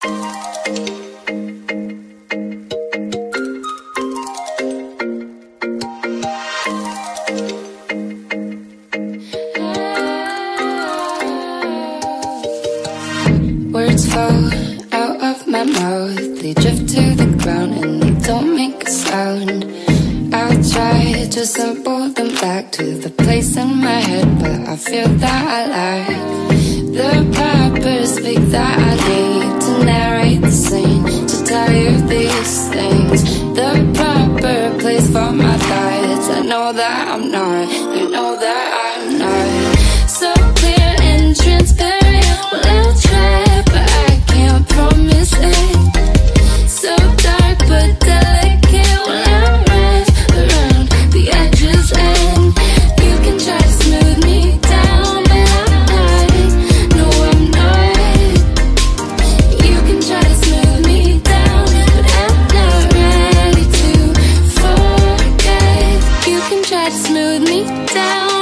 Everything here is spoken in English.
Words fall out of my mouth. They drift to the ground and they don't make a sound. I'll try to symbol them back to the place in my head But I feel that I lack. The proper speak that I scene, to tell you these things. The proper place for my thoughts. I know that I'm not, you know that I'm can try to smooth me down